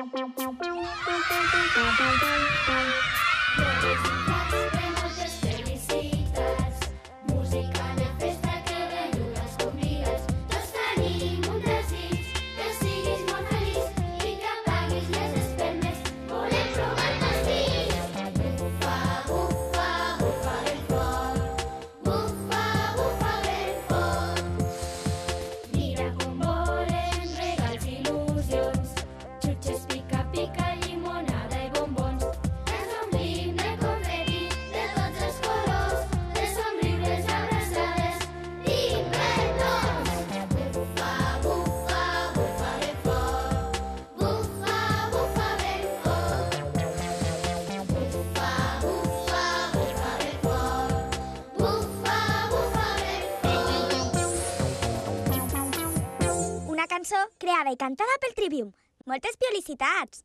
Música cançó creada i cantada pel Trivium. Moltes felicitats!